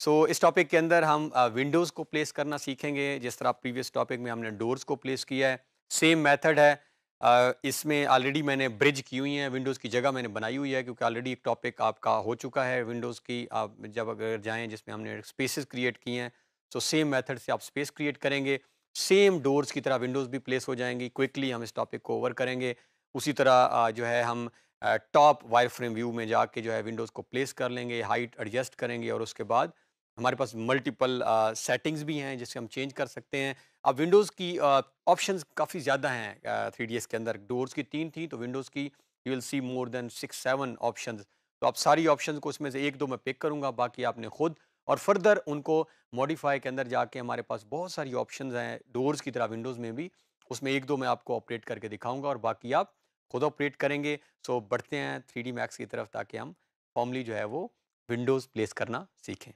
सो so, इस topic के अंदर हम विंडोज़ को प्लेस करना सीखेंगे। जिस तरह प्रीवियस टॉपिक में हमने डोर्स को प्लेस किया है सेम मेथड है। इसमें ऑलरेडी मैंने ब्रिज की हुई है विंडोज़ की जगह मैंने बनाई हुई है क्योंकि ऑलरेडी एक टॉपिक आपका हो चुका है विंडोज़ की। आप जब अगर जाएँ जिसमें हमने स्पेसिस क्रिएट किए हैं तो सेम मेथड से आप स्पेस क्रिएट करेंगे। सेम डोर्स की तरह विंडोज़ भी प्लेस हो जाएँगी। क्विकली हम इस टॉपिक को ओवर करेंगे। उसी तरह जो है हम टॉप वायर फ्रेम व्यू में जाके जो है विंडोज़ को प्लेस कर लेंगे हाइट एडजस्ट करेंगे और उसके बाद हमारे पास मल्टीपल सेटिंग्स भी हैं जिससे हम चेंज कर सकते हैं। अब विंडोज़ की ऑप्शंस काफ़ी ज़्यादा हैं थ्री डी एस के अंदर। डोर्स की तीन थी तो विंडोज़ की you will see more than six seven option तो आप सारी ऑप्शन को उसमें से एक, दो मैं पिक करूँगा, बाकी आपने खुद। और फर्दर उनको मॉडिफाई के अंदर जाके हमारे पास बहुत सारी ऑप्शन हैं डोर्स की तरह विंडोज़ में भी। उसमें एक, दो मैं आपको ऑपरेट करके दिखाऊँगा और बाकी आप खुद ऑपरेट करेंगे। सो बढ़ते हैं थ्री डी मैक्स की तरफ़ ताकि हम फॉर्मली जो है वो विंडोज़ प्लेस करना सीखें।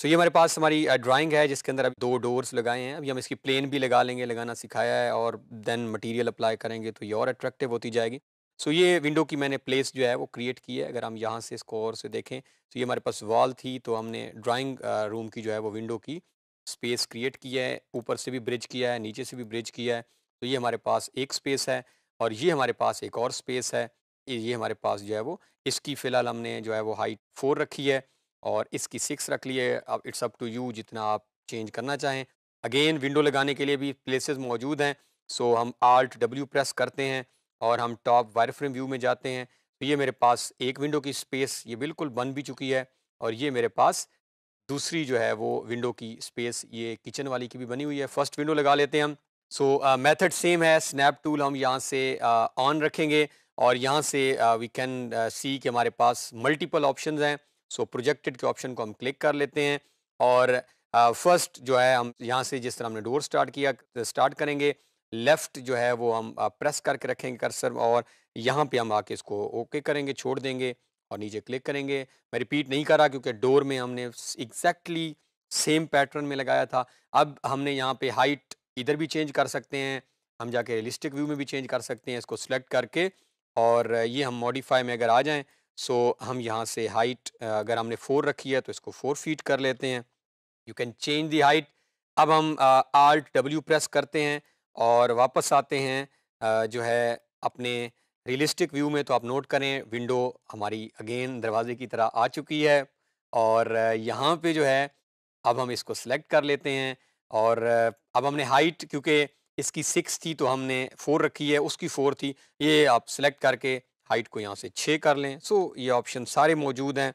सो so, ये हमारे पास हमारी ड्राइंग है जिसके अंदर अभी दो डोर्स लगाए हैं। अभी हम इसकी प्लेन भी लगा लेंगे लगाना सिखाया है और देन मटेरियल अप्लाई करेंगे तो ये और अट्रैक्टिव होती जाएगी। सो so, ये विंडो की मैंने प्लेस जो है वो क्रिएट की है। अगर हम यहाँ से इसको और से देखें तो ये हमारे पास वॉल थी तो हमने ड्राइंग रूम की जो है वो विंडो की स्पेस क्रिएट की है। ऊपर से भी ब्रिज किया है नीचे से भी ब्रिज किया है। तो ये हमारे पास एक स्पेस है और ये हमारे पास एक और स्पेस है। ये हमारे पास जो है वो इसकी फ़िलहाल हमने जो है वो हाइट फोर रखी है। और इसकी सिक्स रख लिए। अब इट्स अप टू यू जितना आप चेंज करना चाहें। अगेन विंडो लगाने के लिए भी प्लेसेस मौजूद हैं। सो so, हम आल्ट डब्ल्यू प्रेस करते हैं और हम टॉप वायर फ्रेम व्यू में जाते हैं। तो ये मेरे पास एक विंडो की स्पेस ये बिल्कुल बन भी चुकी है और ये मेरे पास दूसरी जो है वो विंडो की स्पेस ये किचन वाली की भी बनी हुई है। फ़र्स्ट विंडो लगा लेते हैं हम। सो मेथड सेम है। स्नैप टूल हम यहाँ से ऑन uh, रखेंगे और यहाँ से वी कैन सी कि हमारे पास मल्टीपल ऑप्शंस हैं। सो प्रोजेक्टेड के ऑप्शन को हम क्लिक कर लेते हैं और फ़र्स्ट जो है हम यहाँ से जिस तरह हमने डोर स्टार्ट किया स्टार्ट करेंगे। लेफ़्ट जो है वो हम प्रेस करके रखेंगे कर्सर और यहाँ पे हम आके इसको ओके करेंगे, छोड़ देंगे और नीचे क्लिक करेंगे। मैं रिपीट नहीं करा क्योंकि डोर में हमने एग्जैक्टली सेम पैटर्न में लगाया था। अब हमने यहाँ पे हाइट इधर भी चेंज कर सकते हैं। हम जाके रियलिस्टिक व्यू में भी चेंज कर सकते हैं इसको सिलेक्ट करके और ये हम मॉडिफाई में अगर आ जाएँ सो so, हम यहाँ से हाइट अगर हमने फोर रखी है तो इसको फोर फीट कर लेते हैं। You can change the height. अब हम आल्ट डब्ल्यू प्रेस करते हैं और वापस आते हैं जो है अपने रियलिस्टिक व्यू में। तो आप नोट करें विंडो हमारी अगेन दरवाजे की तरह आ चुकी है और यहाँ पे जो है अब हम इसको सिलेक्ट कर लेते हैं और अब हमने हाइट क्योंकि इसकी सिक्स थी तो हमने फोर रखी है उसकी फोर थी। ये आप सेलेक्ट करके हाइट को यहाँ से छः कर लें। सो ये ऑप्शन सारे मौजूद हैं।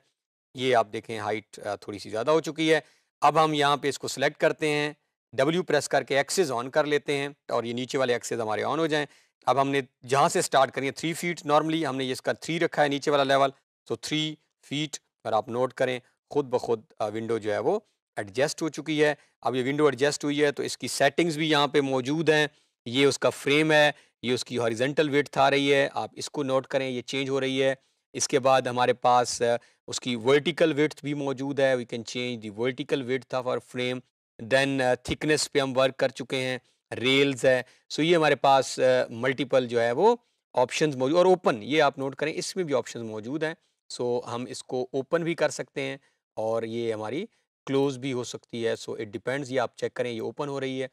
ये आप देखें हाइट थोड़ी सी ज़्यादा हो चुकी है। अब हम यहाँ पे इसको सिलेक्ट करते हैं। डब्ल्यू प्रेस करके एक्सेस ऑन कर लेते हैं और ये नीचे वाले एक्सेस हमारे ऑन हो जाएँ। अब हमने जहाँ से स्टार्ट करिए थ्री फीट नॉर्मली हमने ये इसका थ्री रखा है नीचे वाला लेवल तो थ्री फीट अगर आप नोट करें, खुद ब खुद विंडो जो है वो एडजस्ट हो चुकी है। अब ये विंडो एडजस्ट हुई है तो इसकी सेटिंग्स भी यहाँ पे मौजूद हैं। ये उसका फ्रेम है, ये उसकी हॉरिजेंटल वेट आ रही है, आप इसको नोट करें, ये चेंज हो रही है। इसके बाद हमारे पास उसकी वर्टिकल वेट भी मौजूद है we can change the vertical weight of our frame then thickness पे हम वर्क कर चुके हैं रेल्स है। सो ये हमारे पास मल्टीपल जो है वो ऑप्शंस मौजूद और ओपन ये आप नोट करें, इसमें भी ऑप्शंस मौजूद हैं। सो हम इसको ओपन भी कर सकते हैं, और ये हमारी क्लोज भी हो सकती है। सो इट डिपेंड्स ये आप चेक करें, ये ओपन हो रही है।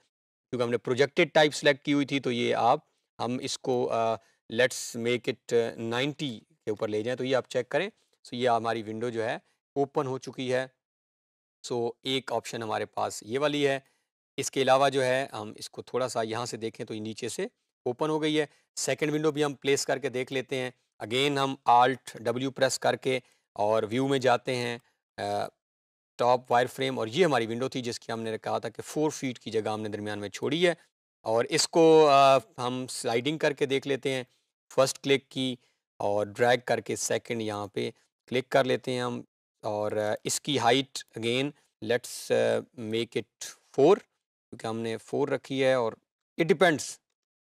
क्योंकि हमने प्रोजेक्टेड टाइप सेलेक्ट की हुई थी तो ये आप, हम इसको लेट्स मेक इट 90 के ऊपर ले जाएँ तो ये आप चेक करें। सो ये हमारी विंडो जो है, ओपन हो चुकी है। सो एक ऑप्शन हमारे पास ये वाली है। इसके अलावा जो है, हम इसको थोड़ा सा यहाँ से देखें तो ये नीचे से ओपन हो गई है। सेकेंड विंडो भी हम प्लेस करके देख लेते हैं। अगेन हम आल्ट डब्ल्यू प्रेस करके और व्यू में जाते हैं। टॉप वायर फ्रेम और ये हमारी विंडो थी जिसकी हमने कहा था कि फोर फीट की जगह हमने दरमियान में छोड़ी है। और इसको आ, हम स्लाइडिंग करके देख लेते हैं। फ़र्स्ट क्लिक की और ड्रैग करके सेकंड यहाँ पे क्लिक कर लेते हैं हम। और इसकी height again let's make it four क्योंकि हमने फोर रखी है और it depends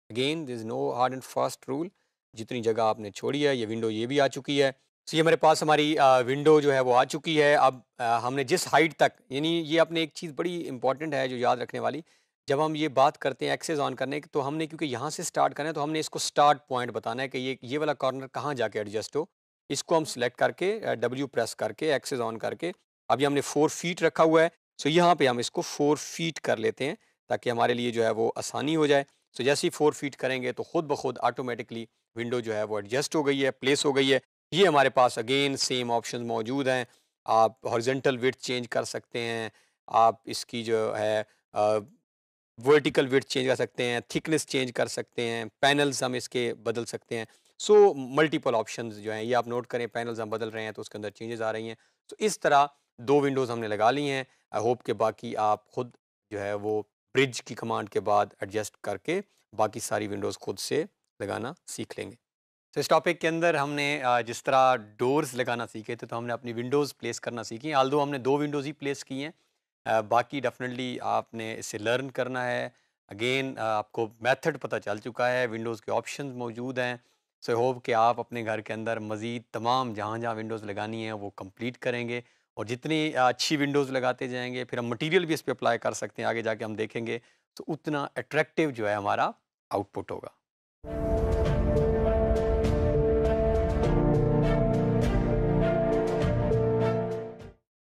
again this no hard and fast rule जितनी जगह आपने छोड़ी है ये विंडो ये भी आ चुकी है। तो ये हमारे पास हमारी विंडो जो है वो आ चुकी है। अब हमने जिस हाइट तक, यानी ये अपने एक चीज़ बड़ी इंपॉर्टेंट है जो याद रखने वाली। जब हम ये बात करते हैं एक्सेस ऑन करने की तो हमने, क्योंकि यहाँ से स्टार्ट करना है तो हमने इसको स्टार्ट पॉइंट बताना है कि ये ये वाला कॉर्नर कहाँ जाके एडजस्ट हो। इसको हम सिलेक्ट करके डब्ल्यू प्रेस करके एक्सेस ऑन करके, अभी हमने फोर फीट रखा हुआ है। सो यहाँ पे हम इसको फोर फीट कर लेते हैं, ताकि हमारे लिए जो है वो आसानी हो जाए। सो जैसे ही फोर फीट करेंगे तो खुद ब खुद ऑटोमेटिकली विंडो जो है वो एडजस्ट हो गई है प्लेस हो गई है। ये हमारे पास अगेन सेम ऑप्शन मौजूद हैं। आप हॉरिजेंटल विथ चेंज कर सकते हैं। आप इसकी जो है वर्टिकल विथ चेंज कर सकते हैं थिकनेस चेंज कर सकते हैं पैनल्स हम इसके बदल सकते हैं। सो मल्टीपल ऑप्शंस जो हैं, ये आप नोट करें पैनल्स हम बदल रहे हैं तो उसके अंदर चेंजेस आ रही हैं। तो इस तरह दो विंडोज़ हमने लगा ली हैं। आई होप के बाकी आप खुद जो है वो ब्रिज की कमांड के बाद एडजस्ट करके बाकी सारी विंडोज़ खुद से लगाना सीख लेंगे। तो इस टॉपिक के अंदर हमने जिस तरह डोर्स लगाना सीखे थे तो हमने अपनी विंडोज़ प्लेस करना सीखी। आल दो हमने दो विंडोज़ ही प्लेस की हैं। बाकी डेफिनेटली आपने इसे लर्न करना है। अगेन आपको मेथड पता चल चुका है। विंडोज़ के ऑप्शंस मौजूद हैं। सो होप कि आप अपने घर के अंदर मज़ीद तमाम जहाँ जहाँ विंडोज़ लगानी है, वो कंप्लीट करेंगे और जितनी अच्छी विंडोज़ लगाते जाएँगे, फिर हम मटेरियल भी इस पर अप्लाई कर सकते हैं, आगे जाके हम देखेंगे। तो उतना अट्रैक्टिव जो है हमारा आउटपुट होगा।